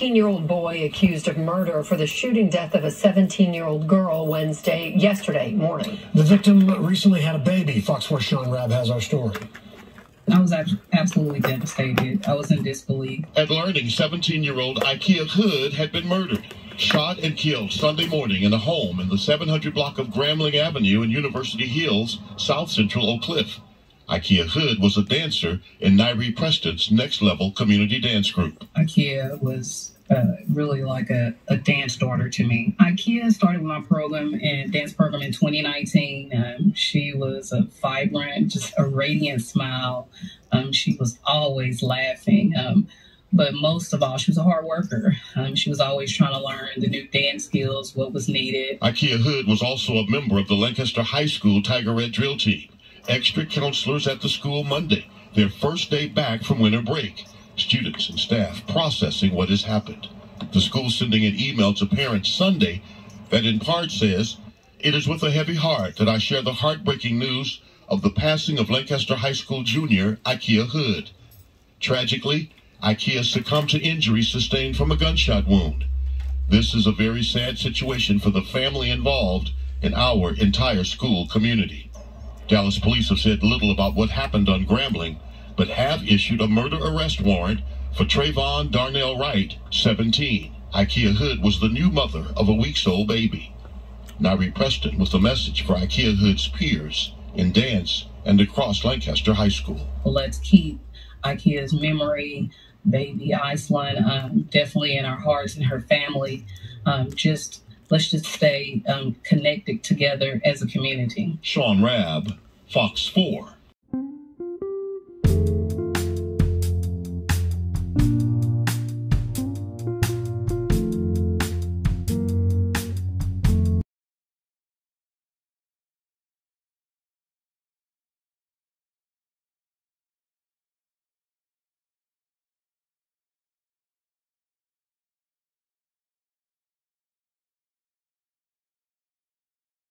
19 year old boy accused of murder for the shooting death of a 17 year old girl Wednesday, yesterday morning. The victim recently had a baby. Fox 4 Shaun Rabb has our story. I was absolutely devastated. I was in disbelief. At learning 17 year old Ikea Hood had been murdered, shot and killed Sunday morning in a home in the 700 block of Grambling Avenue in University Hills, South Central Oak Cliff. Ikea Hood was a dancer in Nairi Preston's Next Level community dance group. Ikea was uh, really like a, a dance daughter to me. Ikea started my program and dance program in 2019. Um, she was a vibrant, just a radiant smile. Um, she was always laughing. Um, but most of all, she was a hard worker. Um, she was always trying to learn the new dance skills, what was needed. Ikea Hood was also a member of the Lancaster High School Tiger Red drill team extra counselors at the school Monday, their first day back from winter break. Students and staff processing what has happened. The school sending an email to parents Sunday that in part says, It is with a heavy heart that I share the heartbreaking news of the passing of Lancaster High School junior Ikea Hood. Tragically, Ikea succumbed to injuries sustained from a gunshot wound. This is a very sad situation for the family involved and our entire school community. Dallas police have said little about what happened on Grambling, but have issued a murder arrest warrant for Trayvon Darnell Wright, 17. Ikea Hood was the new mother of a weeks old baby. Nairi Preston was the message for Ikea Hood's peers in dance and across Lancaster High School. Let's keep Ikea's memory, baby Iceland, um, definitely in our hearts and her family. Um, just let's just stay um, connected together as a community. Shaun Rabb, Fox 4.